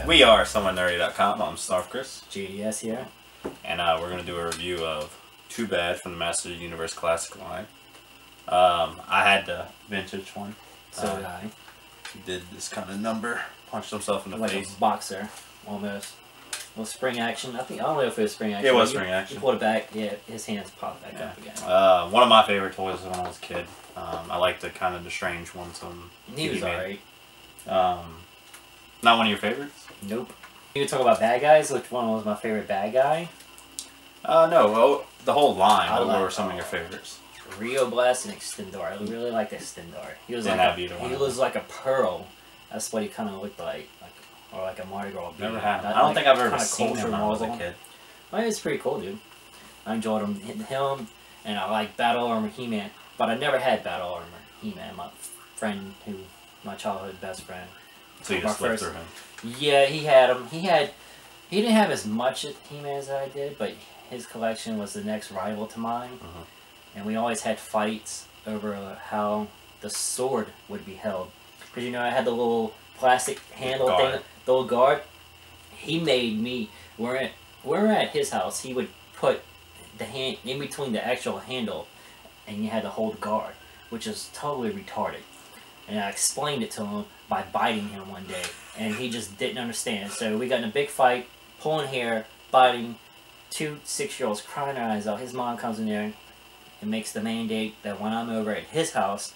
Yeah. We are somewhatnerdy.com. I'm Snarf Chris, GDS here. and uh, we're going to do a review of Two-Bad from the Masters Universe Classic line. Um, I had the vintage one. So Uh, did I. He did this kind of number, punched himself in the Like face. a boxer, almost. Well, spring action. I think I don't know if it was spring action. It was you- spring action. You pulled it back. Yeah, his hands popped back Yeah. up again. Uh, one of my favorite toys when I was a kid. Um, I like the kind of the strange ones on He was alright. Um, not one of your favorites? Nope. You talk about bad guys. Which one was my favorite bad guy? Uh, no, well, the whole line. I What like- were some of your favorites? Rio Blast and Extendor. I really liked Extendor. He was like a, he was like a pearl. That's what he kind of looked like, like or like a Mardi Gras. Never bead. had. That, I don't like, think I've ever seen him when I was a kid. Well, it's pretty cool, dude. I enjoyed him, him, and I like Battle Armor He-Man, but I never had Battle Armor He-Man. My friend, who my childhood best friend. So you just flipped first- through him. Yeah, he had him. He had, he didn't have as much of He-Man as I did, but his collection was the next rival to mine, Mhm. and we always had fights over how the sword would be held. Because you know, I had the little plastic handle Guard. thing, the little guard. He made me. We're at we're at his house. He would put the hand in between the actual handle, and you had to hold guard, which is totally retarded. And I explained it to him by biting him one day, and he just didn't understand. So we got in a big fight, pulling hair, biting. Two six-year-olds crying their eyes out. His mom comes in there and makes the mandate that when I'm over at his house,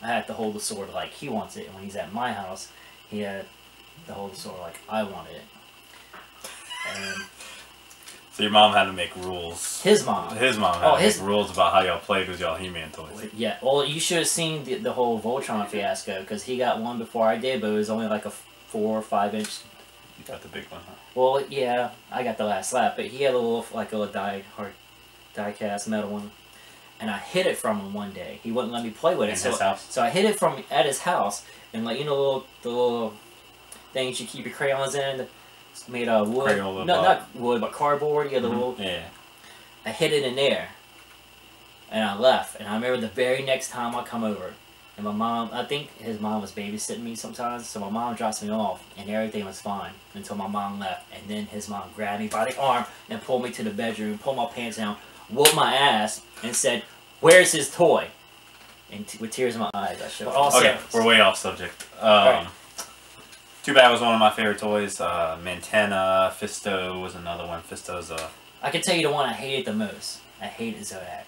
I have to hold the sword like he wants it, and when he's at my house, he had to hold the sword like I wanted it. And So your mom had to make rules. his mom, His mom had Oh, to his- make rules about how y'all played with y'all He-Man toys. yeah. Well, you should have seen the, the whole Voltron fiasco because he got one before I did, but it was only like a four or five inch. You got the big one, huh? Well, yeah, I got the last lap, but he had a little like a little die hard, die cast metal one, and I hid it from him one day. He wouldn't let me play with it. In so his house? So I hid it from at his house, and like you know, little the little things you keep your crayons in, it's made out of wood. Crayola no, not wood, but cardboard. Had the Mhm. little. Yeah. I hid it in there, and I left. And I remember the very next time I come over, and my mom. I think his mom was babysitting me sometimes, so my mom drops me off, and everything was fine until my mom left. And then his mom grabbed me by the arm and pulled me to the bedroom, pulled my pants down, whooped my ass, and said, "Where's his toy?" And t- with tears in my eyes, I showed. Also, Okay, we're way off subject. Um. Two-Bad was one of my favorite toys. Uh, Mantenna, Fisto was another one. Fisto's a... I can tell you the one I hated the most. I hated Zodac. I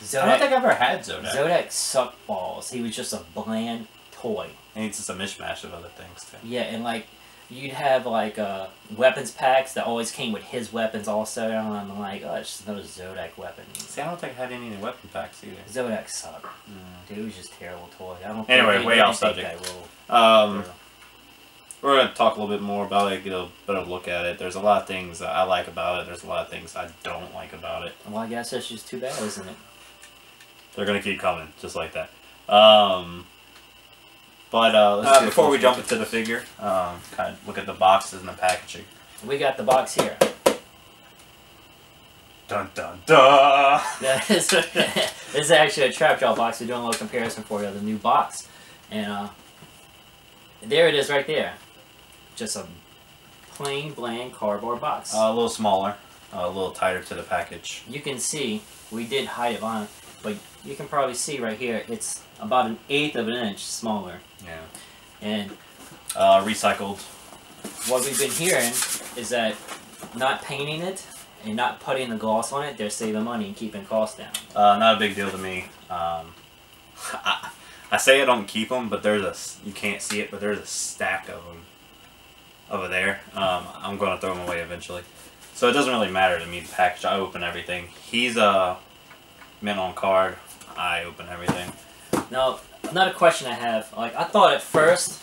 don't Zodac, think I've ever had Zodac. Zodac sucked balls. He was just a bland toy. And it's just a mishmash of other things, too. Yeah, and like you'd have like uh, weapons packs that always came with his weapons also, and I'm like, oh, it's just another Zodac weapon. See, I don't think I had any weapon packs either. Zodac sucked. Dude, it was just a terrible toy. I don't. Anyway, way off subject. Um, we're going to talk a little bit more about it, get a better look at it. There's a lot of things that I like about it. There's a lot of things I don't like about it. Well, I guess that's just too bad, isn't it? They're going to keep coming, just like that. Um, but uh, Let's uh, before we jump into the figure, um, kind of look at the boxes and the packaging. We got the box here. Dun dun dun! This is actually a trap jaw box. We're doing a little comparison for you the new box, and uh, there it is right there. Just a plain bland cardboard box. Uh, a little smaller, a little tighter to the package. you can see we did hide it on, but you can probably see right here. It's about an eighth of an inch smaller, Yeah. and Uh, recycled. what we've been hearing is that not painting it and not putting the gloss on it, they're saving money and keeping costs down. Uh, not a big deal to me. Um, I, I say I don't keep them, but there's a, you can't see it, but there's a stack of them over there. Um, I'm going to throw them away eventually, so it doesn't really matter to me. The package, I open everything. He's a mint on card. I open everything. Now, another question I have, like I thought at first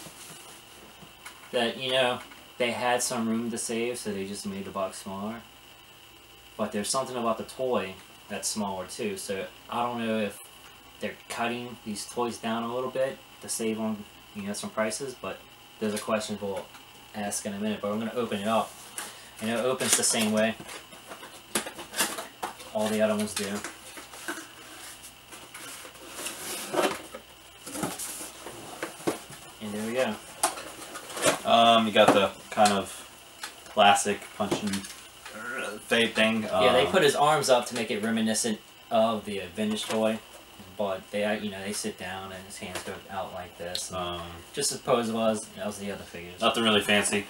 that you know they had some room to save, so they just made the box smaller. But there's something about the toy that's smaller too, so I don't know if they're cutting these toys down a little bit to save on you know some prices. But there's a question we'll ask in a minute. But we're gonna open it up, and it opens the same way. All the other ones do. And there we go. Um, you got the kind of classic punching fade thing. Yeah, they Um, put his arms up to make it reminiscent of the vintage toy, but they, uh, you know, they sit down and his hands go out like this, um, just as posable as as the other figures. nothing really fancy.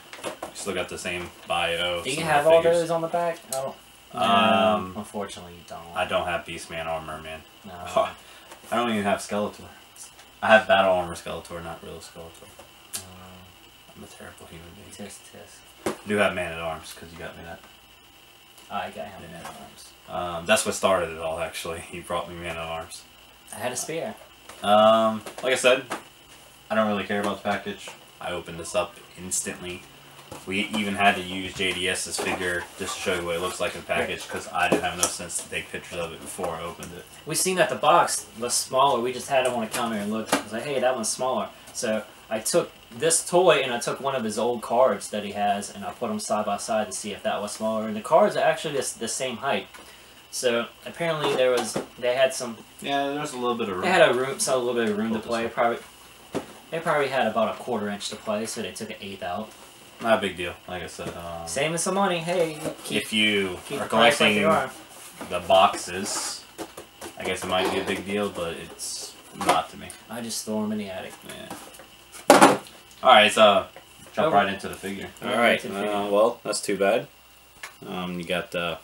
Still got the same bio. Do you have all figures. those on the back? I don't. Um, no, unfortunately, you don't. I don't have Beastman armor, man. no. I don't even have Skeletor. I have battle armor Skeletor, not real Skeletor. Um, I'm a terrible human being. tisk tisk. I do have Man at Arms because you got me that. I got him at arms. Um, that's what started it all, actually. He brought me Man at Arms. I had a spear. Um, like I said, I don't really care about the package. I opened this up instantly. We even had to use JDS's figure just to show you what it looks like in the package because I didn't have no sense to take pictures of it before I opened it. We seen that the box was smaller. We just had it on a counter and looked. I was like, hey, that one's smaller. So I took this toy and I took one of his old cards that he has and I put them side by side to see if that was smaller. And the cards are actually the, the same height. So apparently there was they had some Yeah, there's a little bit of room. they had a room so a little bit of room to play. Probably they probably had about a quarter inch to play, so they took an eighth out. Not a big deal. Like I said, um, Saving some money. Hey, keep, if you keep are the price like collecting you are. the boxes, I guess it might be a big deal, but it's not to me. I just throw them in the attic. Yeah. All right, so jump Over. right into the figure. All right. into the figure. Uh, well, that's too bad. Um, you got the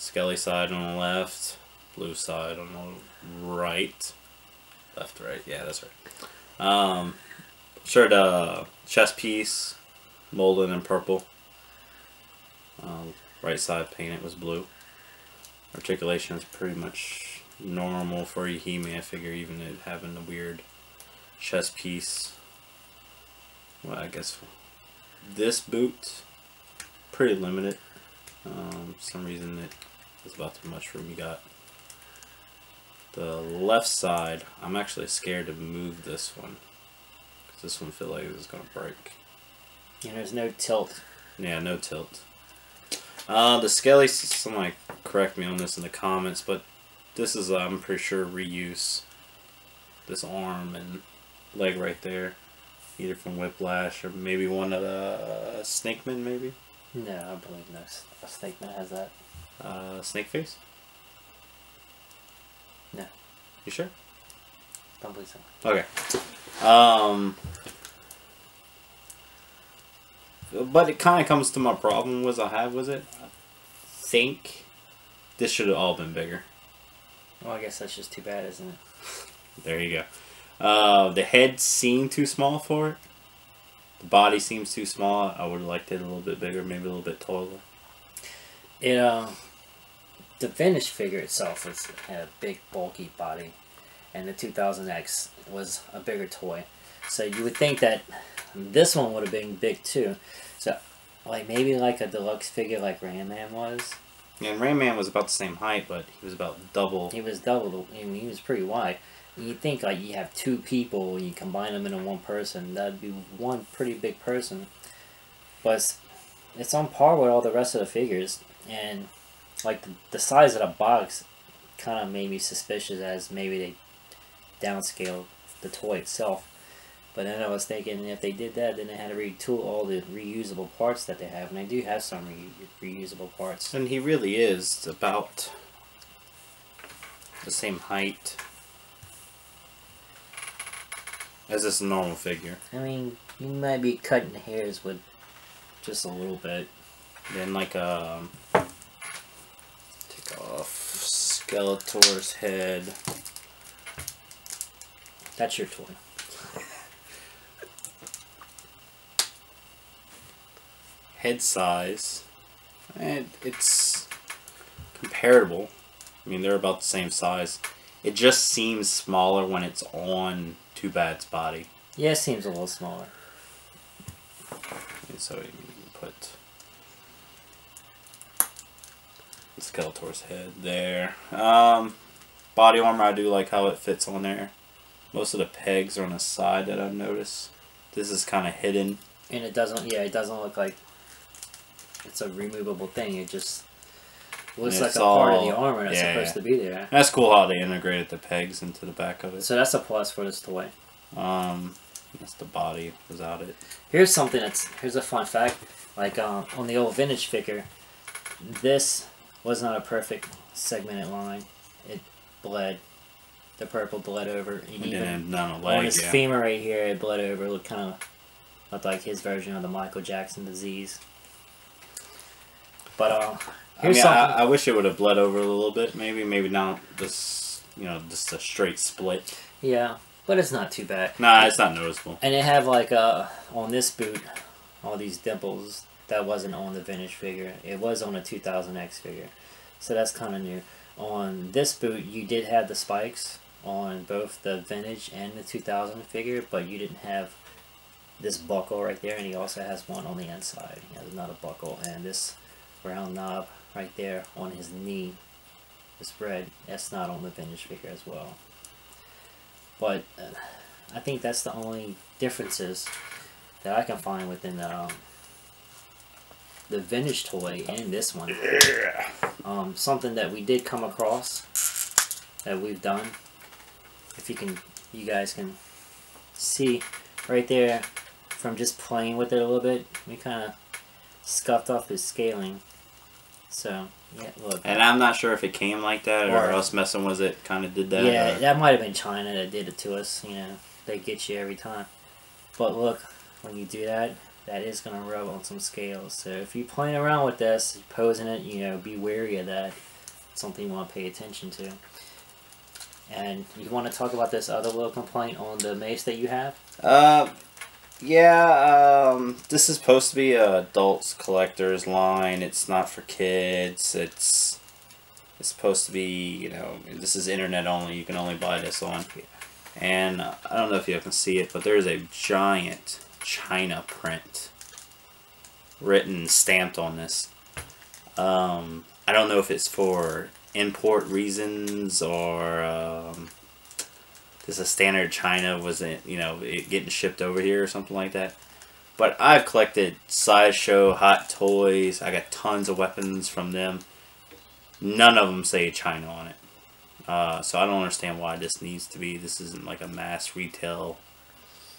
Skelly side on the left, blue side on the right, left, right. Yeah, that's right. Um, sure the chest piece, molded in purple. Um, right side painted was blue. Articulation is pretty much normal for a He-Man figure, even it having the weird chest piece. Well, I guess this boot pretty limited. Um, some reason it was about too much room. You got the left side. I'm actually scared to move this one because this one feel like it's gonna break. And there's no tilt. Yeah, no tilt. Uh, the Skelly, somebody correct me on this in the comments, but this is, uh, I'm pretty sure, reuse. This arm and leg right there. Either from Whiplash or maybe one of the uh, Snakeman, maybe? No, I believe no. s- A snake man has that. Uh, Snakeface? No. You sure? Don't believe so. Okay. Um, but it kind of comes to my problem was I have was it. I think this should have all been bigger. Well, I guess that's just too bad, isn't it? There you go. Uh, the head seemed too small for it. The body seems too small. I would have liked it a little bit bigger, maybe a little bit taller. It uh, the finished figure itself was had a big bulky body, and the 2000X was a bigger toy. So you would think that this one would have been big too. So, like maybe like a deluxe figure like Ram Man was. Yeah, and Ram Man was about the same height, but he was about double. He was double. I mean, he was pretty wide. You think like you have two people, and you combine them into one person. That'd be one pretty big person. But it's, it's on par with all the rest of the figures, and like the, the size of the box, kind of made me suspicious as maybe they downscaled the toy itself. But then I was thinking if they did that, then they had to retool all the reusable parts that they have, and they do have some re- reusable parts. And he really is about the same height as this normal figure. I mean, you might be cutting hairs with just a little bit. Then like um Skeletor's head. That's your toy. Head size. And it's comparable. I mean they're about the same size. It just seems smaller when it's on Two-Bad's body. Yeah, it seems a little smaller. And so you can put Skeletor's head there. Um, body armor, I do like how it fits on there. Most of the pegs are on the side that I've noticed. This is kind of hidden. And it doesn't, yeah, it doesn't look like it's a removable thing. It just looks like a part of the armor that's yeah, supposed yeah. to be there. That's cool how they integrated the pegs into the back of it. So that's a plus for this toy. Um, That's the body without it. Here's something that's here's a fun fact. Like um, on the old vintage figure, this was not a perfect segmented line. It bled. The purple bled over. And even didn't have on legs. his Yeah. femur right here, it bled over. It looked kind of looked like his version of the Michael Jackson disease. But uh, I here's mean, I. I wish it would have bled over a little bit. Maybe, maybe not this. You know, just a straight split. yeah, but it's not too bad. Nah, it's not noticeable. And they have like uh on this boot, all these dimples that wasn't on the vintage figure. It was on a 2000X figure, so that's kind of new. On this boot, you did have the spikes on both the vintage and the 2000 figure, but you didn't have this buckle right there, and he also has one on the inside. He has another buckle, and this round knob right there on his knee, this red, that's not on the vintage figure as well. But uh, I think that's the only differences that I can find within the um, the vintage toy and this one. Um, something that we did come across that we've done. If you can, you guys can see right there from just playing with it a little bit. We kind of scuffed off his scaling. So yeah, look. And I'm not sure if it came like that or Or- us messing with it kind of did that. yeah, or- that might have been China that did it to us. You know, they get you every time. But look, when you do that, that is gonna rub on some scales. So if you're playing around with this, posing it, you know, be wary of that. It's something you want to pay attention to. And you want to talk about this other little complaint on the mace that you have? Uh, yeah. Um, this is supposed to be a adults collectors line. It's not for kids. It's it's supposed to be you know this is internet only. You can only buy this on. And I don't know if you can see it, but there's a giant China print written stamped on this. Um, I don't know if it's for import reasons or um, just a standard China wasn't you know it getting shipped over here or something like that. But I've collected sideshow hot toys. I got tons of weapons from them. None of them say China on it. Uh, so I don't understand why this needs to be. This isn't like a mass retail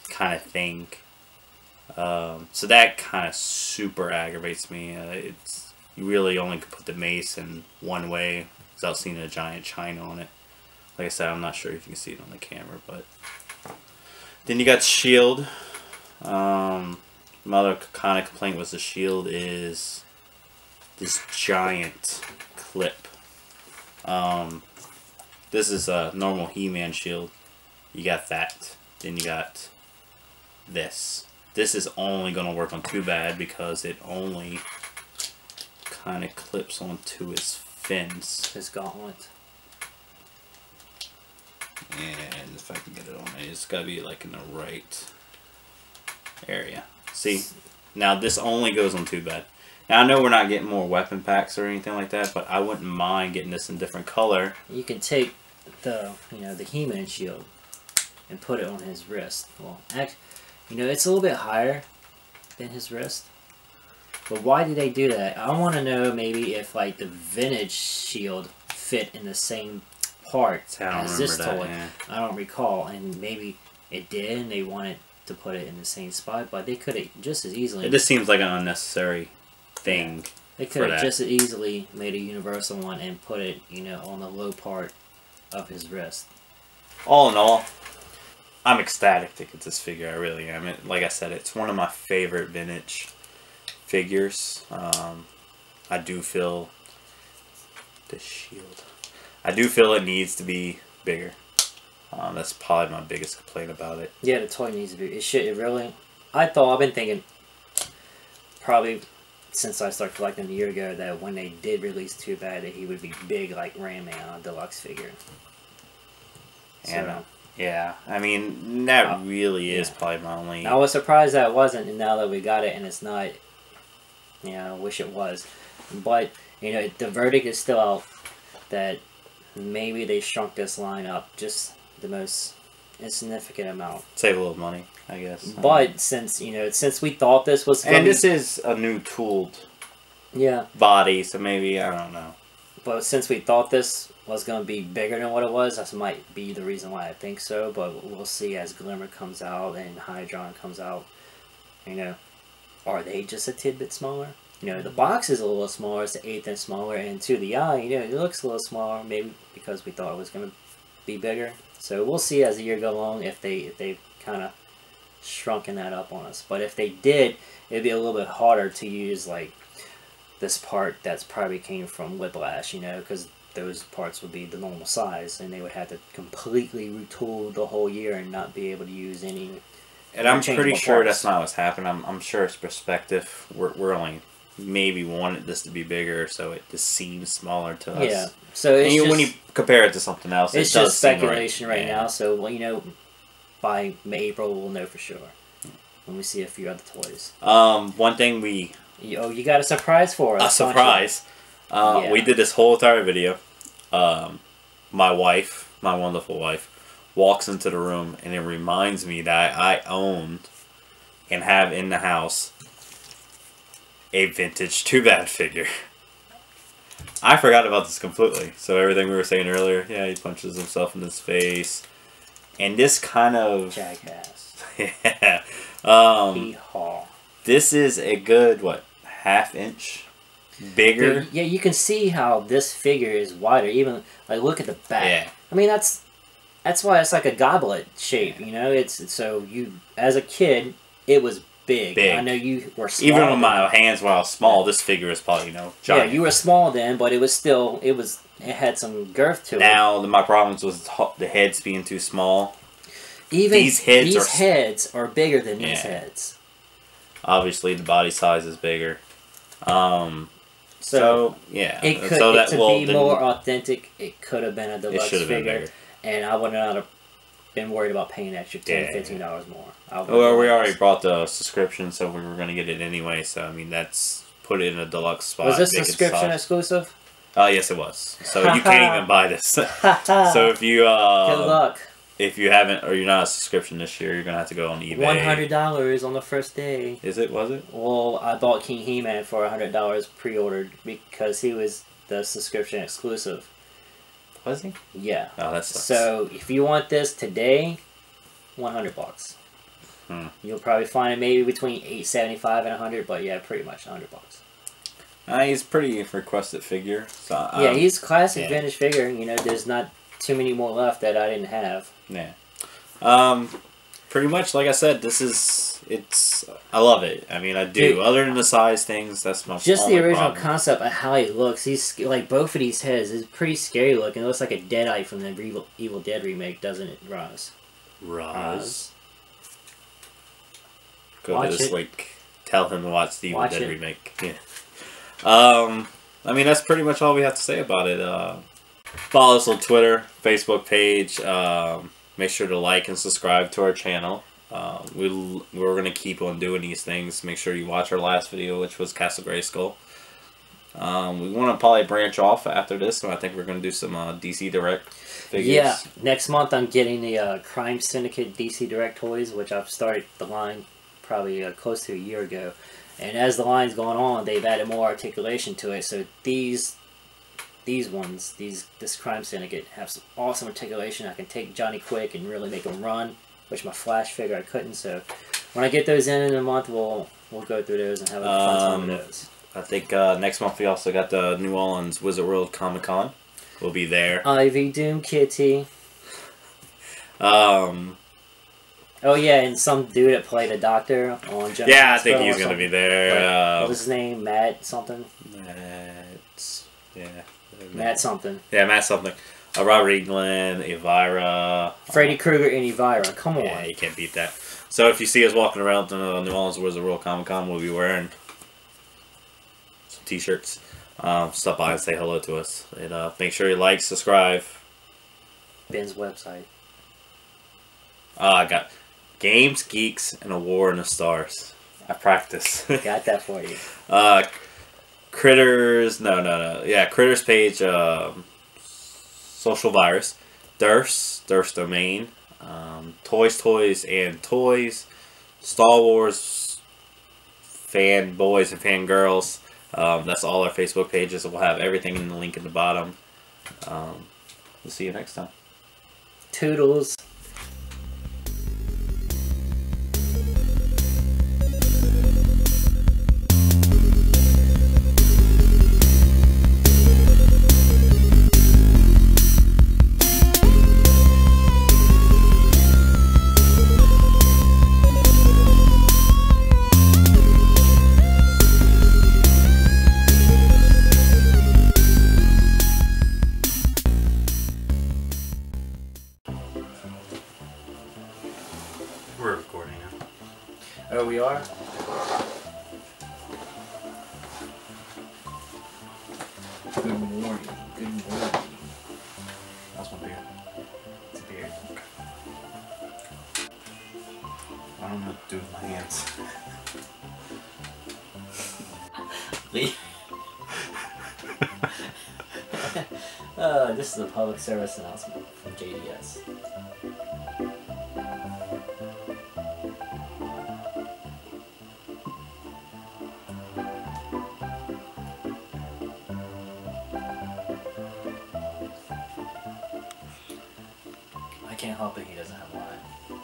kind of thing. Um, so that kind of super aggravates me. Uh, it's you really only could put the mace in one way without seeing a giant China on it. Like I said, I'm not sure if you can see it on the camera, but then you got shield. Um, my other kind of complaint was the shield is this giant clip. Um, this is a normal He-Man shield. You got that. Then you got this. This is only going to work on Two-Bad because it only kind of clips onto his fins. His gauntlet. And if I can get it on it, it's got to be like in the right area. See? Now this only goes on Two-Bad. Now I know we're not getting more weapon packs or anything like that, but I wouldn't mind getting this in different color. You can take the you know the He-Man shield and put it on his wrist. Well, act, you know it's a little bit higher than his wrist. But why did they do that? I want to know maybe if like the vintage shield fit in the same part as this remember toy. Yeah. I don't recall, and maybe it did, and they wanted to put it in the same spot, but they could have just as easily. It just seems like an unnecessary thing. They could have just as easily made a universal one and put it, you know, on the low part of his wrist. All in all, I'm ecstatic to get this figure. I really am. It, like I said, it's one of my favorite vintage figures. Um, I do feel the shield. I do feel it needs to be bigger. Um, that's probably my biggest complaint about it. Yeah, the toy needs to be. It should. It really. I thought I've been thinking, probably since I started collecting a year ago, that when they did release Two-Bad, that he would be big like Ram Man on a deluxe figure. And uh, yeah, I mean that Uh, really is yeah. probably my only. I was surprised that it wasn't, and now that we got it and it's not, you know, I wish it was. But, you know, the verdict is still out that maybe they shrunk this line up just the most insignificant amount. Save a little money, I guess. But since, you know, since we thought this was and this is a new tooled yeah, body, so maybe I don't know. but since we thought this was going to be bigger than what it was. That might be the reason why I think so, but we'll see as Glimmer comes out and Hydron comes out. You know, are they just a tidbit smaller? You know, the box is a little smaller, it's an eighth inch smaller, and to the eye, you know, it looks a little smaller, maybe because we thought it was going to be bigger. So we'll see as the year go along if they if they kind of shrunken that up on us. But if they did, it'd be a little bit harder to use like this part that's probably came from Whiplash, you know, because those parts would be the normal size, and they would have to completely retool the whole year and not be able to use any. And I'm pretty sure parts. that's not what's happening. I'm, I'm sure it's perspective. We're, we're only maybe wanted this to be bigger, so it just seems smaller to us. Yeah. So it's And you, just, when you compare it to something else, it's it just speculation right, Yeah. now. So well, you know, by May, April we'll know for sure when we see a few other toys. Um, one thing we oh, you got a surprise for us? a surprise. Uh, We did this whole entire video. Um, my wife, my wonderful wife, walks into the room and it reminds me that I owned and have in the house a vintage Two-Bad figure. I forgot about this completely. So everything we were saying earlier, yeah, he punches himself in his face, and this kind of Jackass. yeah. Um, Hee haw. this is a good what half inch bigger. Yeah, you can see how this figure is wider. Even like look at the back. Yeah. I mean that's that's why it's like a goblet shape. You know, it's so you as a kid it was big. Big. I know you were small. Even with my hands while small, this figure is probably you know giant. yeah, you were small then, but it was still it was it had some girth to it. now the, my problems was the heads being too small. Even these heads these are heads are bigger than these heads. Obviously, the body size is bigger. Um, So, yeah, it could so that to will be more authentic. It could have been a deluxe have been figure, and I would not have been worried about paying extra 10 Yeah. 15 dollars more. I Well, we already bought the subscription, so we were gonna get it anyway. So I mean, that's put it in a deluxe spot. Was this subscription exclusive? Oh yes, it was. So you can't even buy this. so so if you uh, good luck. If you haven't or you're not a subscription this year, you're gonna have to go on eBay. One hundred dollars on the first day. Is it? Was it? Well, I bought King He Man for hundred dollars pre-ordered because he was the subscription exclusive. Was he? Yeah. Oh, that sucks. So if you want this today, one hundred bucks. Hmm. You'll probably find it maybe between eight seventy five and hundred, but yeah, pretty much hundred bucks. Uh, he's pretty requested figure. So um, yeah, he's classic yeah. vintage figure. You know, there's not too many more left that I didn't have. yeah. Um, pretty much like I said, this is it's. I love it. I mean, I do. Dude. Other than the size things, that's my Just the original problem. concept of how he looks. He's like both of these heads is pretty scary looking. It looks like a Deadite from the Evil, Evil Dead remake, doesn't it, Raz? Raz. Go Watch to this it. like tell him to watch the Evil Watch Dead it. remake. Yeah. Um, I mean that's pretty much all we have to say about it. Uh, follow us on Twitter, Facebook page. Um, make sure to like and subscribe to our channel. Uh, we we're gonna keep on doing these things. Make sure you watch our last video, which was Castle Grayskull. Um, we want to probably branch off after this, so I think we're gonna do some uh, DC Direct figures. Yeah, next month I'm getting the uh, Crime Syndicate DC Direct toys, which I've started the line probably uh, close to a year ago. And as the line's going on, they've added more articulation to it. So these these ones, these this Crime Syndicate have some awesome articulation. I can take Johnny Quick and really make him run, which my Flash figure I couldn't. So when I get those in in a month, we'll we'll go through those and have a fun time Um, with those. I think uh, next month we also got the New Orleans Wizard World Comic Con. We'll be there. Ivy Doomkitty. Um, Oh yeah, and some dude that played a doctor on General yeah, I think he's gonna be there. Like, Uh, what was his name? Matt something. Matt, yeah, Matt something. Yeah, Matt something. Uh, Robert Englund, Elvira. Freddy Krueger and Elvira. Come on. Yeah, you can't beat that. So if you see us walking around the New Orleans Wizard World Comic Con, we'll be wearing some t-shirts. Um, stop by and say hello to us. And uh, make sure you like, subscribe. Ben's website. Uh, I got Games, Geeks, and a War in the Stars. I practice. Got that for you. uh, Critters, no, no, no. Yeah, Critters page, um, Social Virus, Derf's, Derf's Domain, um, Toys, Toys, and Toys, Star Wars, fanboys and fangirls. Um, that's all our Facebook pages. We'll have everything in the link in the bottom. Um, We'll see you next time. Toodles. Oh, we are? Good morning. Good morning. That's my beer. It's a beard. I don't know what to do with my hands. Lee. uh, this is a public service announcement I can't help it. He doesn't have a line.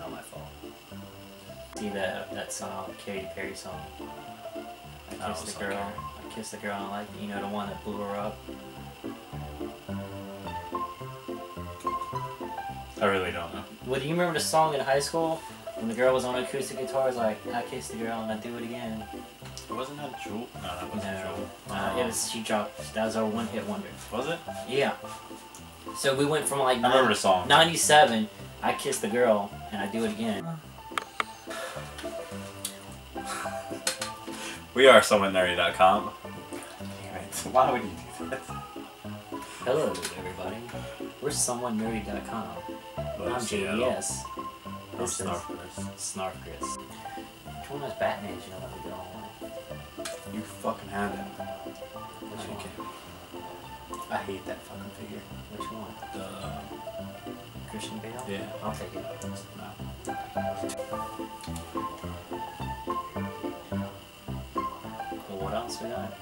Not my fault. See that that song, Katy Perry song. I Oh, kissed the so girl. Carrie. I kissed the girl. I like you know the one that blew her up. I really don't know. Well, do you remember the song in high school when the girl was on acoustic guitar? It's like I kissed the girl and I do it again. It Wasn't that Jewel? No, that wasn't Jewel. uh, it was she dropped. That was our one hit wonder. Was it? Yeah. So we went from like I remember the song. 97, I kissed the girl and I do it again. We are somewhatnerdy.com. Damn it. Why would you do that? Hello, everybody. We're someonenerdy.com. But I'm. I'm This is Snarfers. Snarf Chris. Which one is Batman? You know what we go on. You fucking had it. Which Are you one? I hate that fucking figure. Which one? The Christian Bale? yeah. I'll take it. No. Well, what else we got?